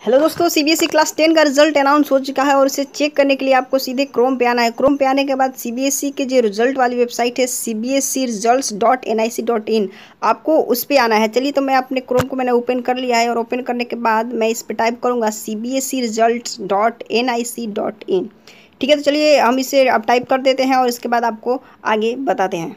Hello दोस्तों CBSE class ten का result announce हो चुका है और इसे चेक करने के लिए आपको सीधे क्रोम पे आना है। क्रोम पे आने के बाद सीबीएसई के जो रिज़ल्ट वाली वेबसाइट है C B S C result dot N I C dot in आपको उस पर आना है। चलिए तो मैं अपने क्रोम को मैंने ओपन कर लिया है और ओपन करने के बाद मैं इस पर टाइप करूँगा C B S C result dot N I C dot in ठीक है तो चलिए हम इसे अब टाइप कर देते हैं और इसके बाद आपको आगे बताते हैं।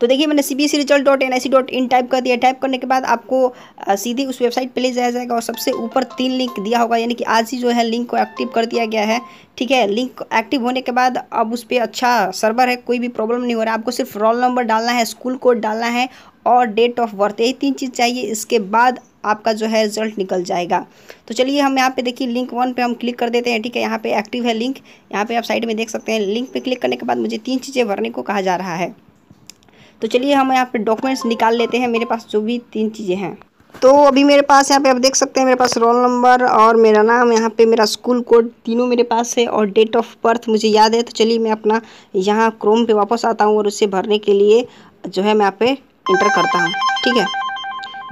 तो देखिए, मैंने C B S result dot N I C dot in type कर दिया। टाइप करने के बाद आपको सीधी उस वेबसाइट पर ले जाया जाएगा और सबसे ऊपर तीन लिंक दिया होगा, यानी कि आज ही जो है लिंक को एक्टिव कर दिया गया है। ठीक है लिंक एक्टिव होने के बाद अब उस पर अच्छा सर्वर है, कोई भी प्रॉब्लम नहीं हो रहा। है आपको सिर्फ़ रोल नंबर डालना है स्कूल कोड डालना है और डेट ऑफ़ बर्थ यही तीन चीज़ चाहिए। इसके बाद आपका जो है रिज़ल्ट निकल जाएगा। तो चलिए, हम यहाँ पे देखिए लिंक वन पे हम क्लिक कर देते हैं। ठीक है, यहाँ पे एक्टिव है लिंक यहाँ पे आप साइड में देख सकते हैं। लिंक पे क्लिक करने के बाद मुझे तीन चीज़ें भरने को कहा जा रहा है। तो चलिए हम यहाँ पे डॉक्यूमेंट्स निकाल लेते हैं। मेरे पास जो भी तीन चीज़ें हैं। तो अभी मेरे पास यहाँ पे आप देख सकते हैं, मेरे पास रोल नंबर और मेरा नाम, यहाँ पे मेरा स्कूल कोड तीनों मेरे पास है और डेट ऑफ़ बर्थ मुझे याद है। तो चलिए मैं अपना यहाँ क्रोम पे वापस आता हूँ और उसे भरने के लिए जो है मैं यहाँ पे इंटर करता हूँ। ठीक है?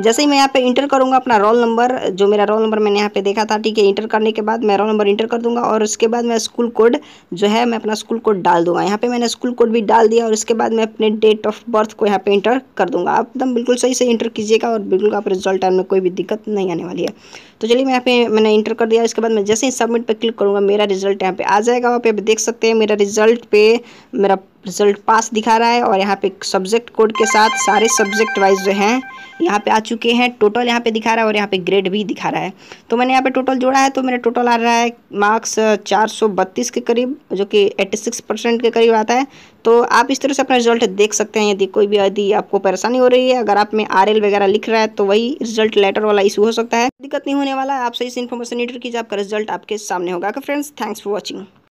जैसे ही मैं यहाँ पे इंटर करूँगा अपना रोल नंबर जो मेरा रोल नंबर मैंने यहाँ पे देखा था, ठीक है इंटर करने के बाद मैं रोल नंबर इंटर कर दूँगा और उसके बाद मैं स्कूल कोड जो है, मैं अपना स्कूल कोड डाल दूँगा। यहाँ पे मैंने स्कूल कोड भी डाल दिया और उसके बाद मैं अपने डेट ऑफ़ बर्थ को यहाँ पे इंटर कर दूँगा। आप एकदम बिल्कुल सही से इंटर कीजिएगा और बिल्कुल आप रिज़ल्ट आने में कोई भी दिक्कत नहीं आने वाली है। तो चलिए मैं यहाँ पे मैंने इंटर कर दिया, इसके बाद मैं जैसे ही सबमिट पर क्लिक करूँगा, मेरा रिज़ल्ट यहाँ पे आ जाएगा। वहाँ पे देख सकते हैं, मेरा रिज़ल्ट पे मेरा रिज़ल्ट पास दिखा रहा है और यहाँ पे सब्जेक्ट कोड के साथ सारे सब्जेक्ट वाइज जो हैं, यहाँ पे आ चुके हैं। टोटल यहाँ पे दिखा रहा है और यहाँ पे ग्रेड भी दिखा रहा है। तो मैंने यहाँ पे टोटल जोड़ा है तो मेरा टोटल आ रहा है मार्क्स 432 के करीब, जो कि 86 परसेंट के करीब आता है। तो आप इस तरह से अपना रिज़ल्ट देख सकते हैं। यदि कोई भी यदि आपको परेशानी हो रही है, अगर आप में आरएल वगैरह लिख रहा है तो वही रिज़ल्ट लेटर वाला इशू हो सकता है। दिक्कत नहीं होने वाला, आप सही से इन्फॉर्मेशन नीटर कीजिए आपका रिज़ल्ट आपके सामने होगा। Friends thanks for watching